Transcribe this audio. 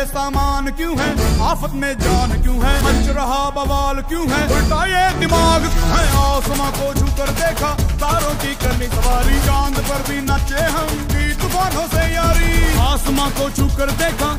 ये सामान क्यों है? आफत में जान क्यों है? मच रहा बवाल क्यों है? उल्टा ये दिमाग है? आसमां को छू कर देखा, तारों की करनी सवारी, चाँद पर भी नचे हम, भी तूफानों से यारी। आसमां को छू कर देखा